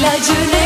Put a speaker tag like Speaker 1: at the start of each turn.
Speaker 1: ilacını